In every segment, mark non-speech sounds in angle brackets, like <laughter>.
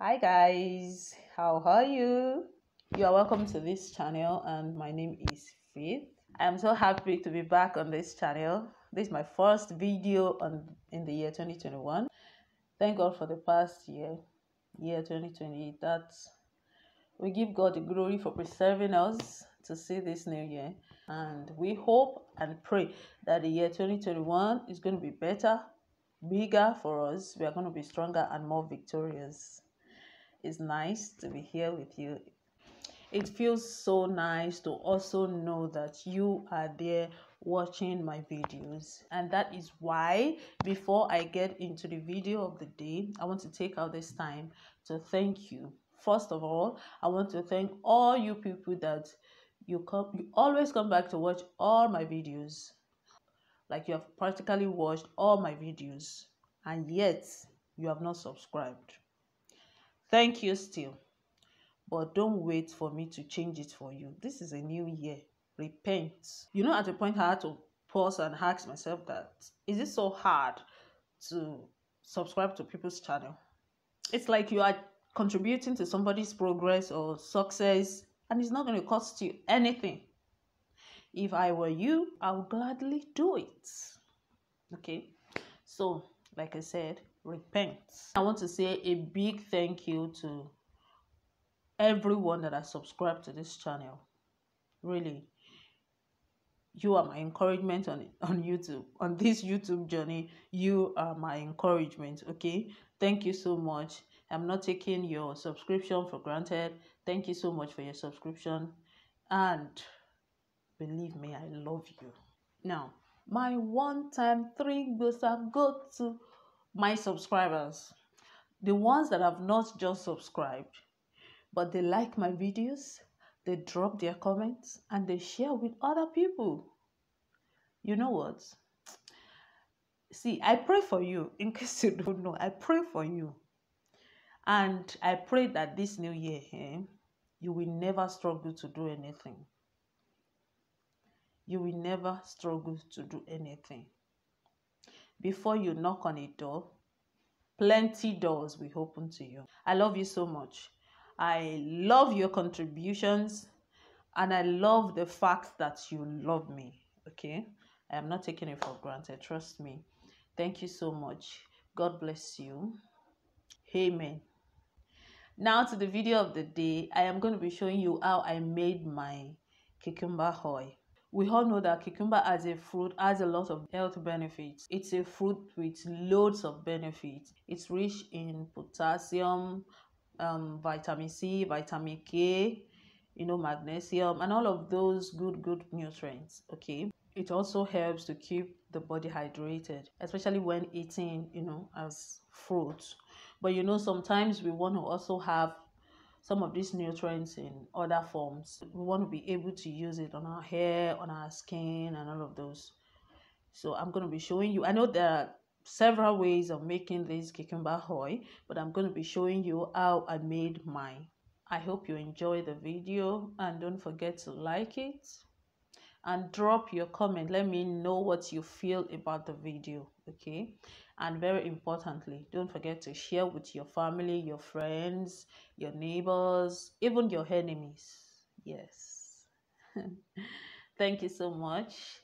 Hi guys, how are you? You are welcome to this channel and my name is Faith. I am so happy to be back on this channel. This is my first video on in the year 2021. Thank God for the past year, year 2020. That we give God the glory for preserving us to see this new year. And we hope and pray that the year 2021 is going to be better, bigger for us. We are going to be stronger and more victorious. It's nice to be here with you. It feels so nice to also know that you are there watching my videos. And that is why, before I get into the video of the day, I want to take out this time to thank you. First of all, I want to thank all you people that you come you always come back to watch all my videos like you have practically watched all my videos and yet you have not subscribed thank you still. But don't wait for me to change it for you. This is a new year. Repent. You know at a point i had to pause and ask myself that is it so hard to subscribe to people's channel? It's like you are contributing to somebody's progress or success and it's not going to cost you anything. If I were you, I would gladly do it. Okay, so like I said, repent. I want to say a big thank you to everyone that has subscribed to this channel. Really, you are my encouragement on <laughs> on YouTube on this YouTube journey. You are my encouragement. Okay, thank you so much. I'm not taking your subscription for granted. Thank you so much for your subscription. And believe me, I love you. Now, my one time three goes go to my subscribers. The ones that have not just subscribed, but they like my videos, they drop their comments, and they share with other people. You know what? See, I pray for you. <laughs> In case you don't know, I pray for you. And I pray that this new year, eh, you will never struggle to do anything. You will never struggle to do anything. Before you knock on a door, plenty doors will open to you. I love you so much. I love your contributions and I love the fact that you love me. Okay? I am not taking it for granted. Trust me. Thank you so much. God bless you. Amen. Now to the video of the day, I am going to be showing you how I made my cucumber oil. We all know that cucumber as a fruit has a lot of health benefits. It's a fruit with loads of benefits. It's rich in potassium, um, vitamin C, vitamin K, you know, magnesium, and all of those good, good nutrients. Okay. It also helps to keep the body hydrated, especially when eating, you know, as fruits but you know, sometimes we want to also have some of these nutrients in other forms. We want to be able to use it on our hair, on our skin, and all of those. So I'm going to be showing you. I know there are several ways of making this cucumber oil, but I'm going to be showing you how I made mine. I hope you enjoy the video and don't forget to like it and drop your comment. Let me know what you feel about the video, okay? And very importantly, don't forget to share with your family, your friends, your neighbors, even your enemies. Yes. <laughs> Thank you so much.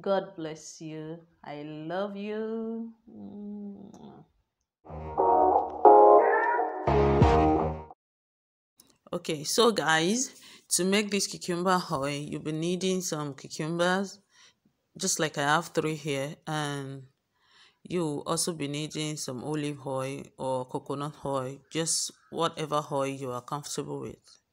God bless you. I love you. Okay, so guys, to make this cucumber hoy, you'll be needing some cucumbers, just like I have three here, and you also be needing some olive oil or coconut oil, just whatever oil you are comfortable with.